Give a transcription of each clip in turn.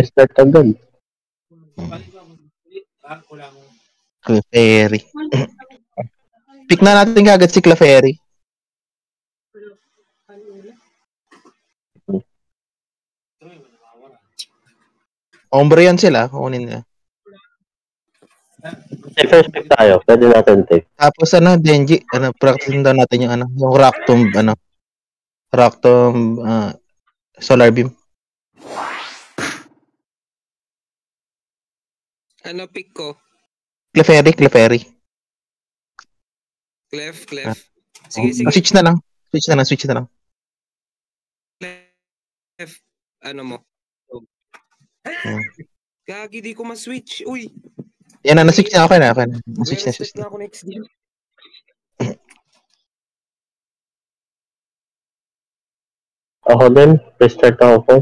Start agad. Clefairy. Pick na natin kagad si Clefairy. Ombre yan sila, kunin nila. Okay, first pick tayo. Pwede natin take. Tapos ano, Denji, ano, practice daw natin yung ano, yung rock tomb, ano, rock tomb, ah, solar beam. Ano pick ko? Clefairy, Clefairy. Clef, clef. Sige, Oh, sige. Switch na lang. Switch na lang, switch na lang. Clef. Ano mo? Hmm. Gagi, di ko ma-switch. Uy! Yan na, na-switch na. Okay na, okay na. Na-switch na, switch Switch na na. ako next game. Ako din. Restart ako po.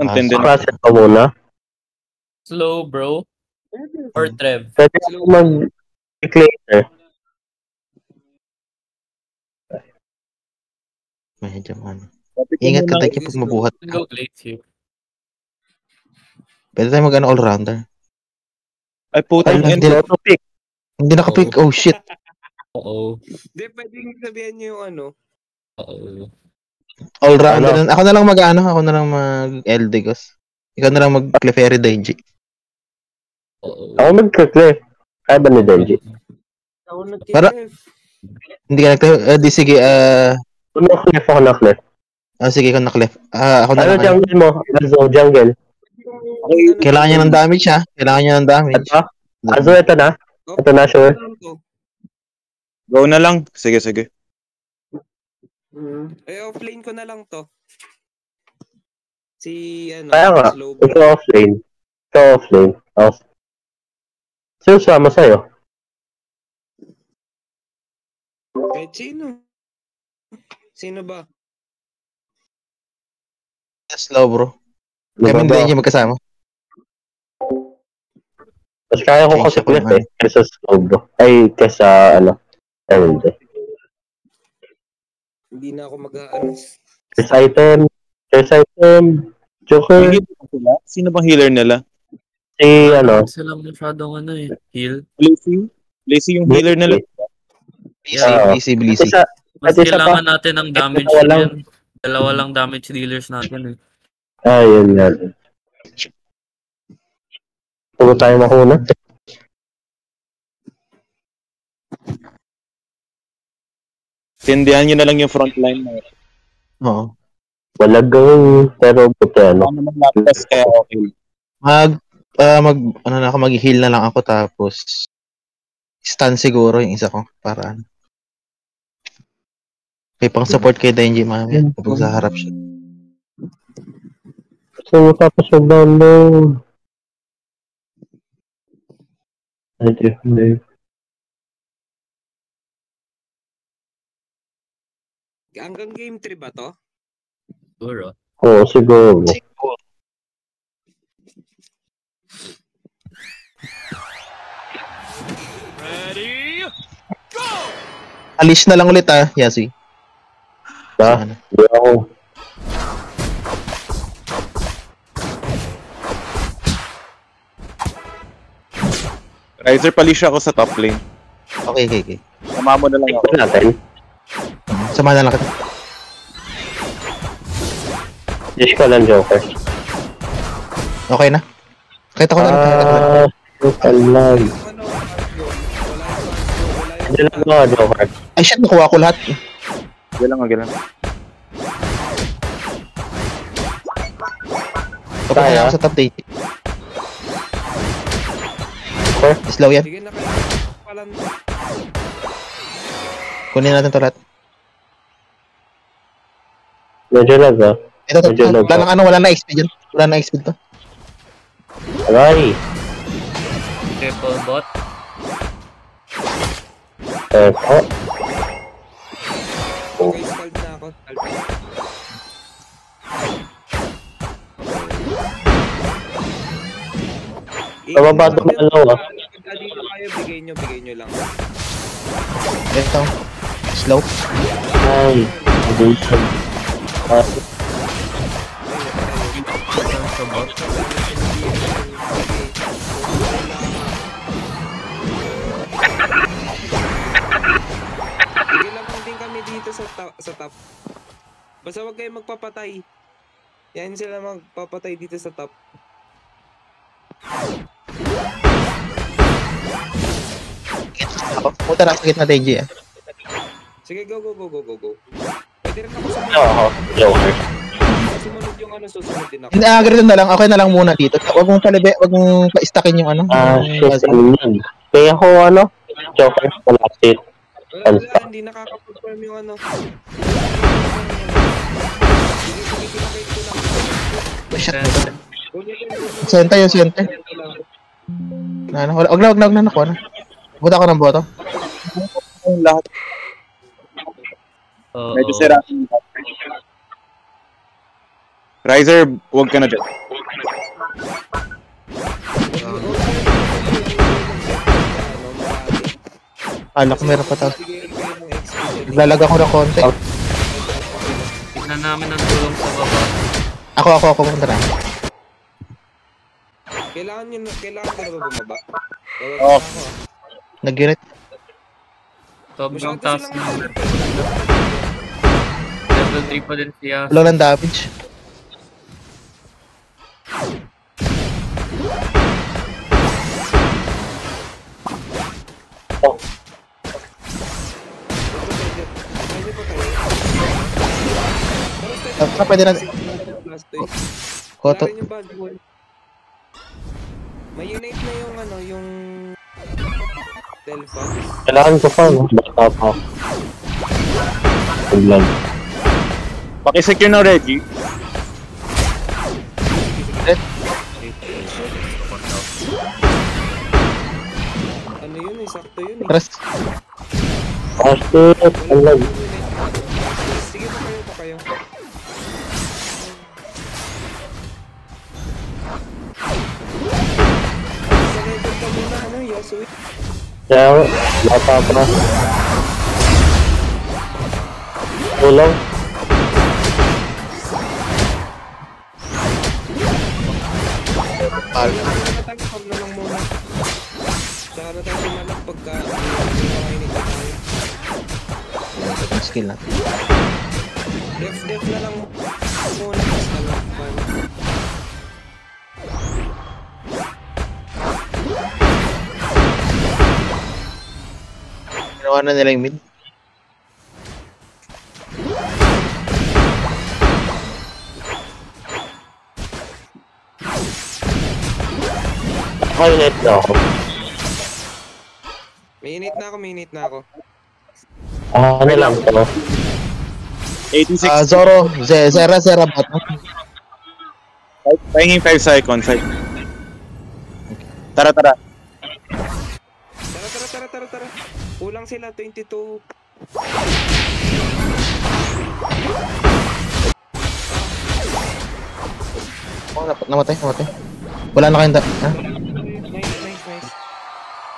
Antindi na. Reset ko muna. Slow, bro. Or Trev. Pwede ako mag-pick later. Medyo ano. Ingat ka tayo pag mabuhat. Go late here. Pwede tayo mag ano, all-rounder. Ay, putang Ay, hindi. Auto-pick. Hindi nakapick. Oh, shit. Oo. Hindi, pwedeng sabihan niyo yung ano. Oo. All-rounder. Ano? na- Ako na lang mag-ano. Ako na lang mag-Eldigos. Ikaw na lang mag-Clefairy Denji. Ako mag-click eh. Kaya ba ni Denji? Ako Para- nag-clef. Hindi ka nag uh, Di sige, ah, Ano cliff ako na cliff? ah, sige, ikaw na Clef. Ah, ako na Ano lang. ano. jungle mo? Azo, jungle. Kailangan niya ng damage, ha? Kailangan niya ng damage. Ito? Azo, ito na. Ito na, sure. Go na lang. Sige, sige. Eh, offlane ko na lang to. Si, ano, Kaya nga, slow ito offlane. Ito offlane. Off. Sino sama sa'yo? Eh, sino? Sino ba? Slow, bro. Di Kami ba hindi magkasama. Mas kaya ko kasi kung eh. Kesa slow bro. Ay, kesa ano. Ay, hindi. Na ako mag-ano. First item. First item. Joker. Sino bang healer nila? Si ano. Sila masyadong ano eh. Heal. Lacy? Lacy yung healer nila. Blissy, Yeah. Blissy, Blissy. Mas kailangan natin ng damage Dalawa lang. yan. Dalawa lang damage dealers natin eh. ah, yun nga. Puro tayo makuna. Tindihan nyo na lang yung frontline na yun. Oo. Wala gawin. Pero buti ano. Ano naman lapis kaya okay. Mag, ah, mag, ano na ako, mag-heal na lang ako tapos stun siguro yung isa ko para ano. May pang support kay Denji mamaya kapag sa harap siya. So, tapos yung download. Ay, hindi. Hanggang game 3 ba to? Siguro. Oo, siguro. Alis na lang ulit ah, Yasi. Ha? Hindi ako. Riser pali siya ako sa top lane. Okay, okay, okay. Sama mo na lang ako. Natin. Sama na lang kita. Dish ko lang Joker. Okay na? Kita ko na lang. Ah, wala wala Hindi lang mga Joker. Ay shit, nakuha ko lahat. Sige lang, sige lang. Tapos Kaya? ako sa top 80. Joker. Slow yan. Sige Kunin natin to lahat. Medyo lag ah. Ito, ito, Medyo ito. lag Wala nang ano, wala na XP dyan. Wala na XP to. Aray. Triple bot. Eto. Okay, scald na ako. Mababa doon ang alaw, ah. Pagka di na kayo, bigay nyo, bigay nyo lang. Ito. Slow. Ay, Jason. Sige lamang din kami dito sa, ta- sa top. Basta wag kayo magpapatay. Yan sila magpapatay dito sa top. Ako, punta na sa gitna Denji ah. Sige, go, go, go, go, go, go. Pwede rin ako sumunod. Oo, Joker. Sumunod yung ano, susunod din ako. Hindi, ah, ganito na lang. Okay na lang muna dito. Huwag mong palibe, huwag mong pa-stackin yung ano. Ah, shit, ano? Kaya ako, ano? Joker, wala shit. Wala, wala, hindi nakaka-confirm yung ano. Ko ko yung- Senta yung ko. Na, ano, wag na, wag na, wag na, nakuha na. Buta ko ng boto. Lahat. Oo. Medyo sira. yung. Riser, huwag ka na dyan. Alak, meron pa tayo. Naglalag ako ng konti. Tignan namin ang tulong sa baba. Ako, ako, ako, punta na. Kailangan nyo, na- kailangan ba bumaba? Oo. ah. Nag-unit. Sobrang Masyado taas silang na. Level 3 pa din siya. Wala ng damage. Pwede pa kayo. Ah, pwede na- Last day. Koto. May unite na yung ano, yung Delphox. Kailangan ko pa, no? Basta pa. Tiglan. Pakisecure na Reggie. Ano yun eh, sakto yun eh. Press. Ang lag. Sige pa kayo, pa kayo. Sa level ka muna, ano, Yasui. Kaya, bata pa. Tulong. Pal. Wala tayo, pag na lang muna. Tsaka na tayo sumalak pagka nakainig na tayo. Skill na. Def, def na lang muna mas nalakpan. Ginawa na nila yung mid. Nakainit na ako. Minute na ako, minute na ako. Ah, ano lang to? 86. Ah, Zoro, ze Zera, Zera bot. Pahingin 5 seconds. Five. Tara, tara. Tara, tara, tara, tara, tara. Kulang sila, 22. Oh, namatay, namatay. Wala na kayong da- ha?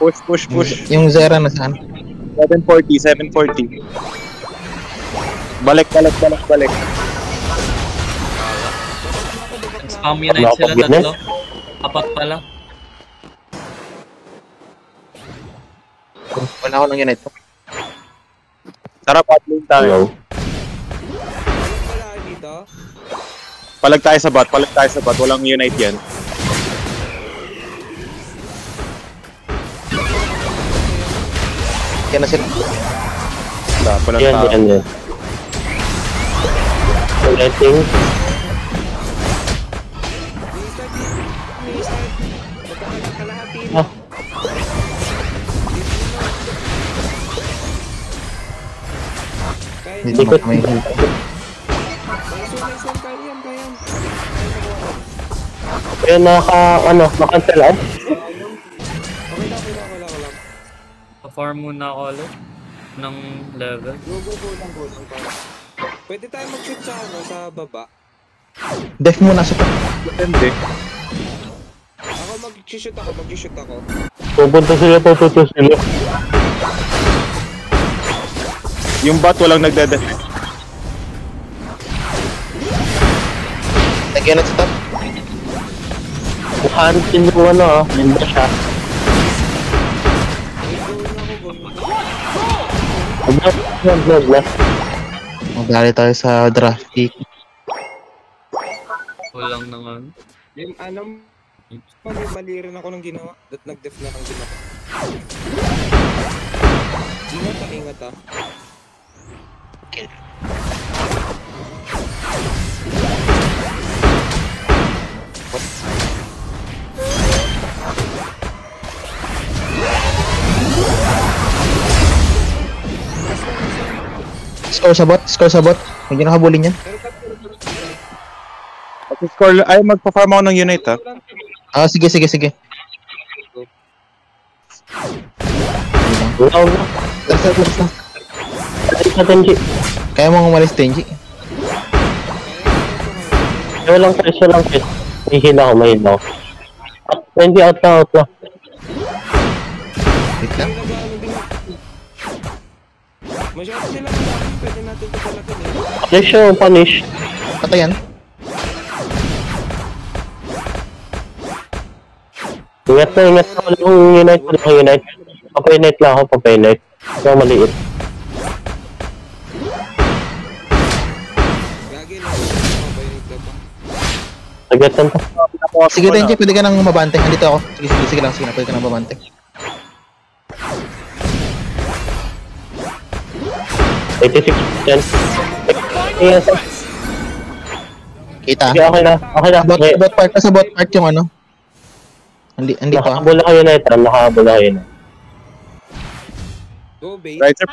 Push, push, push. Yung Zera na saan? 740, 740. Balik, balik, balik, balik. Spam unite sila tatlo. Apat pala. Wala ako ng unite. Tara, bot lane tayo. Palag tayo sa bot, palag tayo sa bot. Walang unite yan. Yan na sila. Wala, palag Yan, tao. yan, yan. Collecting. Ah. Dito ba kami? Kaya naka, ano, nakancel out. Pa-farm muna ako ulit. Ng level. Go, go, go lang, go lang. Pwede tayo mag-shoot sa ano, sa baba. Def muna sa Depende. Ako mag-shoot ako, mag-shoot ako. Pupunta sila, pupunta sila. Yung bot walang nagde-defend. Lagyan na sa top. Buharap din yung ano ah. Ganda siya. Magdali tayo sa draft pick. Walang nang ano. Yung ano, mali, mali rin ako ng ginawa. Dat nag-def na kang ginawa. Ingat ah, ingat ah. Score sa bot, score sa bot. Hindi nakabulin yan. Mag-score, ay magpa-farm ako ng unite ha. Ah, sige, sige, sige. Wow, Last na, last na. Ay, sa Tenji. Kaya mo umalis, Tenji. Siya lang press, siya lang press. Mahihila ako, mahihila ako. Out, Tenji, out na, out na. Wait lang. Masyado sila Punish yung punish. Patayan. Ingat na, ingat na. Walang unite, walang unite. Papay-unite lang ako, papay-unite. Yung maliit. Pa. Sagatan to. Sige, Tenji, pwede ka nang mabante. Andito ako. Sige, sige, sige lang, sige na. Pwede ka nang mabante. Eighty-six percent. Yes. Kita. Sige, okay na. Okay na. Bot, Okay. bot part, nasa bot part yung ano. Andi, andi pa. Nakahabol kayo na ito. Nakahabol kayo na. Go, bait. Right, sir.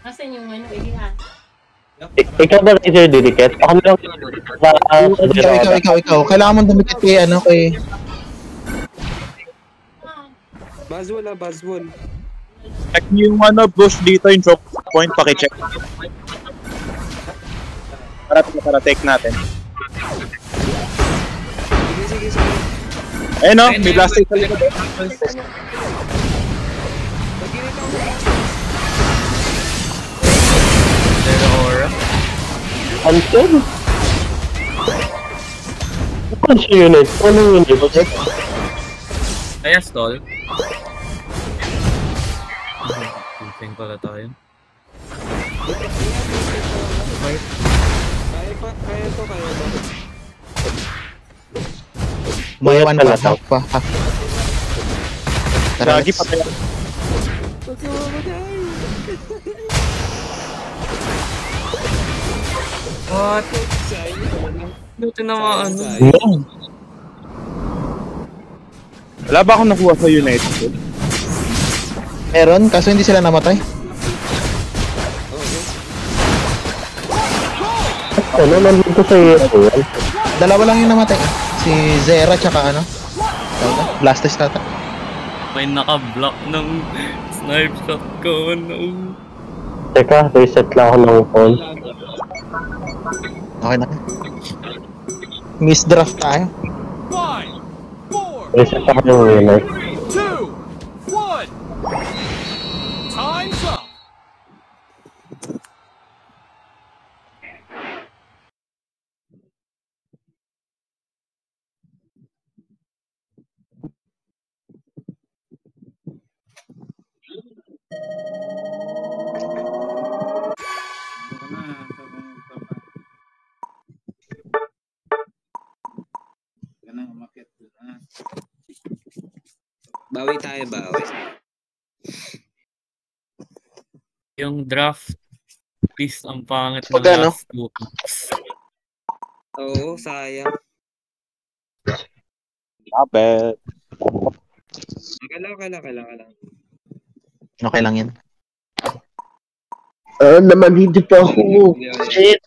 Nasaan yung ano, ilihan? Ik- ikaw ba Razor Didikit? Ako na lang. Ah, sa Ikaw, ikaw, ikaw, ikaw. Kailangan mo dumikit kay ano, kay... Buzzwall ah, buzzwall. Check niyo yung ano, push dito yung choke point, paki-check. Para para take natin. Sige, sige, sige. Eh no, may blast sa likod. Zero aura. Anton? Ano siya unit? Ano unit? Kaya stall. Pala tayo. kaya pa, kaya to, kaya to. Bayawan Mayat pa, half pa. Tara. Huwag ka mamatay. What? Dito na mga ano. Wala ba akong nakuha sa unite? Meron, kaso hindi sila namatay. Ano nandito sa iyo? Dalawa lang yung namatay. Si Zera tsaka ano. Blastes tata. May naka-block ng snipe shot ko. No. Teka, reset lang ako ng phone. Okay na. Miss draft tayo. Reset ako ng unit. Bawi tayo, bawi. Yung draft is ang pangit ng Pag ano? last two. Oo, sayang. Abet. Okay lang, okay lang, okay lang, okay lang. Okay lang yan. Ah, naman dito pa ako. Shit.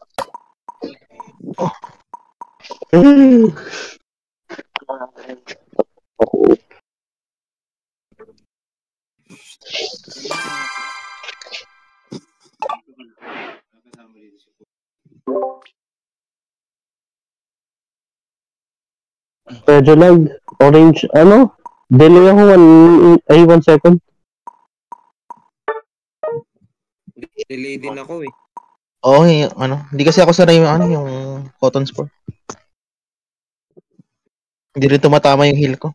Hmm. Ako. Medyo lag. Orange, ano? Delay ako one, ay one second. Delay din ako eh. Oo, yung, ano, hindi kasi ako sanay yung, ano, yung cotton spore. Hindi rin tumatama yung heal ko.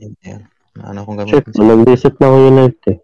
Yan, yan. Ano akong Check, gamitin. nag-visit na ako Unite eh.